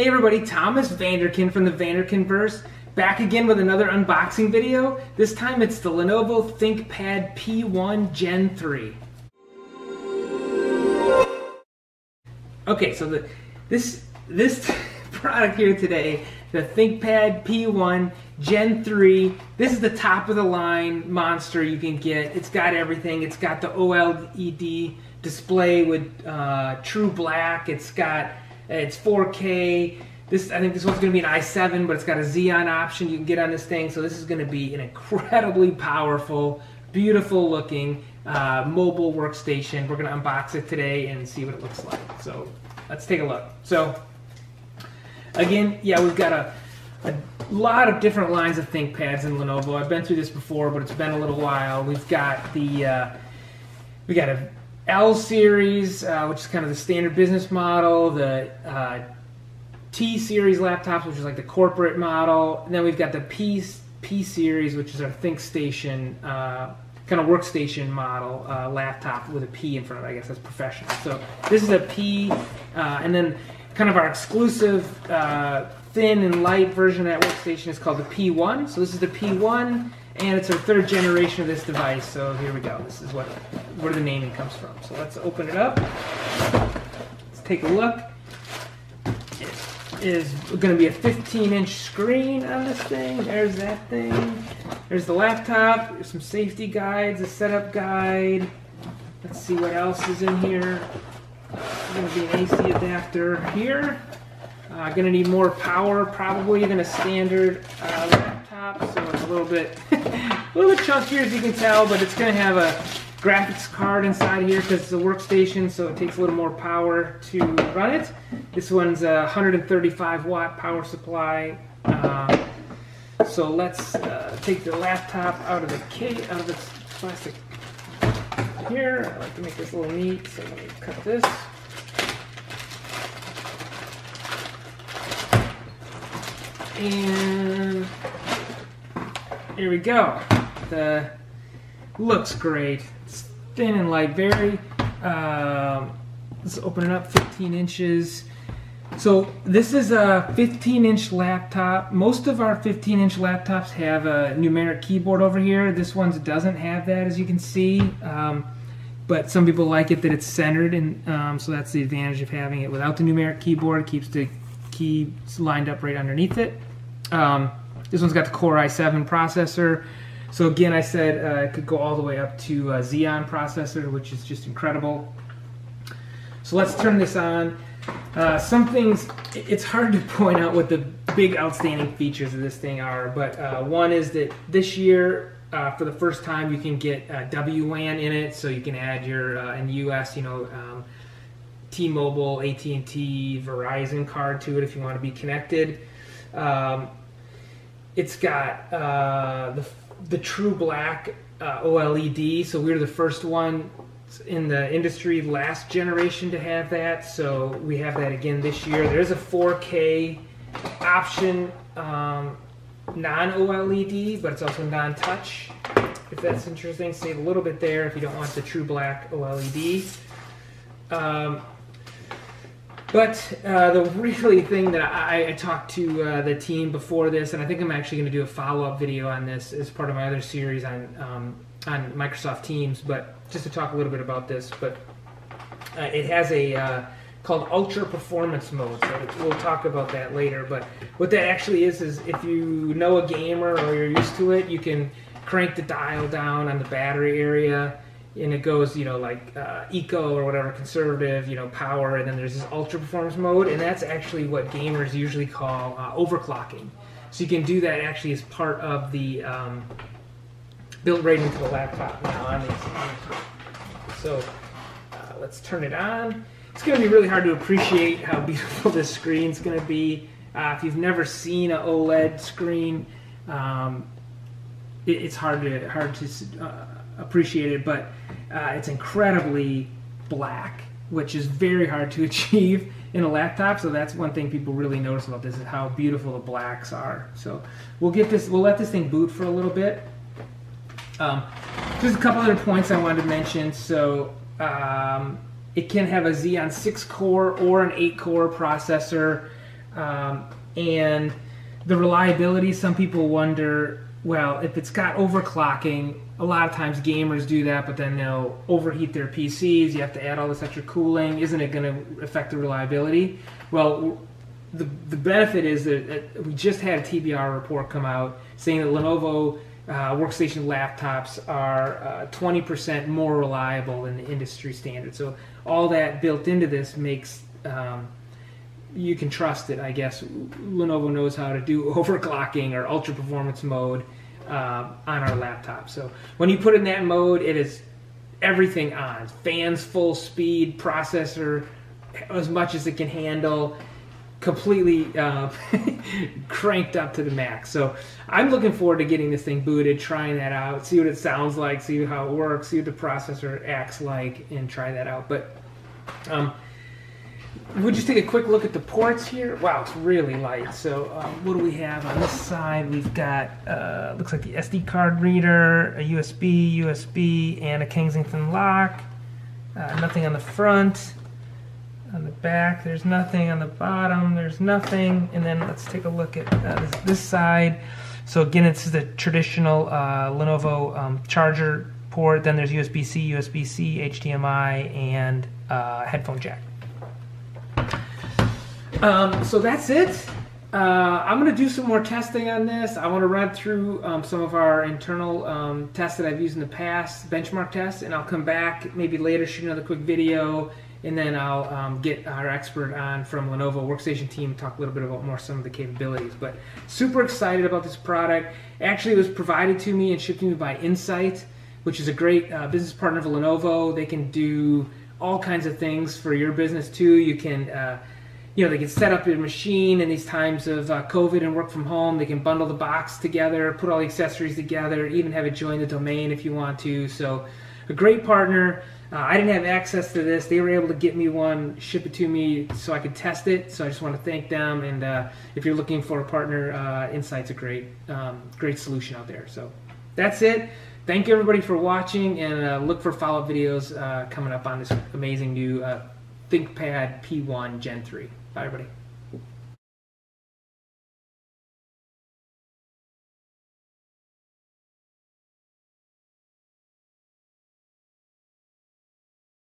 Hey everybody, Thomas Vanderkin from the Vanderkinverse, back again with another unboxing video. This time it's the Lenovo ThinkPad P1 Gen 3. Okay, so the, this this product here today, the ThinkPad P1 Gen 3. This is the top of the line monster you can get. It's got everything. It's got the OLED display with uh, true black. It's got it's 4K. This I think this one's going to be an i7, but it's got a Xeon option you can get on this thing. So this is going to be an incredibly powerful, beautiful looking uh, mobile workstation. We're going to unbox it today and see what it looks like. So let's take a look. So again, yeah, we've got a, a lot of different lines of ThinkPads in Lenovo. I've been through this before, but it's been a little while. We've got the uh, we got a L series, uh, which is kind of the standard business model, the uh, T series laptops, which is like the corporate model, and then we've got the P P series, which is our ThinkStation uh, kind of workstation model uh, laptop with a P in front of it. I guess that's professional. So this is a P, uh, and then kind of our exclusive uh, thin and light version of that workstation is called the P1. So this is the P1 and it's our third generation of this device. So here we go. This is what where the naming comes from. So let's open it up. Let's take a look. It is going to be a 15-inch screen on this thing. There's that thing. There's the laptop. There's some safety guides, a setup guide. Let's see what else is in here. There's going to be an AC adapter here. Uh, going to need more power probably than a standard uh, laptop, so it's a little bit, a little bit chunkier as you can tell, but it's going to have a graphics card inside here because it's a workstation, so it takes a little more power to run it. This one's a 135 watt power supply. Uh, so let's uh, take the laptop out of the case, out of its plastic here. I like to make this a little neat, so let me cut this. And here we go. The looks great. It's thin and light, very. Um, let's open it up. 15 inches. So this is a 15 inch laptop. Most of our 15 inch laptops have a numeric keyboard over here. This one doesn't have that as you can see. Um, but some people like it that it's centered and um, so that's the advantage of having it without the numeric keyboard. It keeps the keys lined up right underneath it. Um, this one's got the Core i7 processor. So again, I said uh, it could go all the way up to a Xeon processor, which is just incredible. So let's turn this on. Uh, some things, it's hard to point out what the big outstanding features of this thing are, but uh, one is that this year, uh, for the first time, you can get WWAN in it, so you can add your, uh, in the US, you know, um, T-Mobile, AT&T, Verizon card to it if you want to be connected. Um, it's got uh, the the true black uh, OLED. So we are the first one in the industry last generation to have that. So we have that again this year. There's a 4K option, um, non OLED, but it's also non touch. If that's interesting, save a little bit there if you don't want the true black OLED. Um, but uh, the really thing that I, I talked to uh, the team before this, and I think I'm actually going to do a follow up video on this as part of my other series on um, on Microsoft Teams. But just to talk a little bit about this, but uh, it has a uh, called Ultra Performance Mode. So we'll talk about that later. But what that actually is is if you know a gamer or you're used to it, you can crank the dial down on the battery area and it goes, you know, like uh, eco or whatever, conservative, you know, power, and then there's this ultra performance mode, and that's actually what gamers usually call uh, overclocking. So you can do that actually as part of the um, built right into the laptop now on these. So uh, let's turn it on. It's going to be really hard to appreciate how beautiful this screen is going to be. Uh, if you've never seen an OLED screen, um, it, it's hard to hard to appreciate it, but uh, it's incredibly black, which is very hard to achieve in a laptop. So that's one thing people really notice about this is how beautiful the blacks are. So we'll get this, we'll let this thing boot for a little bit. Um, just a couple other points I wanted to mention. So um, it can have a Xeon 6 core or an 8 core processor. Um, and the reliability, some people wonder, well, if it's got overclocking, a lot of times gamers do that, but then they'll overheat their PCs. You have to add all this extra cooling. Isn't it going to affect the reliability? Well, the, the benefit is that we just had a TBR report come out saying that Lenovo uh, workstation laptops are uh, 20% more reliable than the industry standard. So all that built into this makes um, you can trust it. I guess Lenovo knows how to do overclocking or ultra performance mode uh, on our laptop. So when you put in that mode, it is everything on. Fans full speed, processor as much as it can handle completely uh, cranked up to the max. So I'm looking forward to getting this thing booted, trying that out, see what it sounds like, see how it works, see what the processor acts like, and try that out. But um, we'll just take a quick look at the ports here. Wow, it's really light. So um, what do we have on this side? We've got uh, looks like the SD card reader, a USB, USB, and a Kensington lock. Uh, nothing on the front on the back there's nothing on the bottom there's nothing and then let's take a look at uh, this, this, side so again this is the traditional uh, Lenovo um, charger port then there's USB-C USB-C HDMI and uh, headphone jack um, so that's it uh, I'm going to do some more testing on this. I want to run through um, some of our internal um, tests that I've used in the past, benchmark tests, and I'll come back maybe later, shoot another quick video, and then I'll um, get our expert on from Lenovo Workstation team talk a little bit about more some of the capabilities. But super excited about this product. Actually, it was provided to me and shipped to me by Insight, which is a great uh, business partner of Lenovo. They can do all kinds of things for your business too. You can uh, you know, they can set up your machine in these times of uh, COVID and work from home. They can bundle the box together, put all the accessories together, even have it join the domain if you want to. So, a great partner. Uh, I didn't have access to this. They were able to get me one, ship it to me so I could test it. So I just want to thank them. And uh, if you're looking for a partner, uh, Insight's a great, um, great solution out there. So that's it. Thank you everybody for watching, and uh, look for follow-up videos uh, coming up on this amazing new uh, ThinkPad P1 Gen 3. Bye everybody.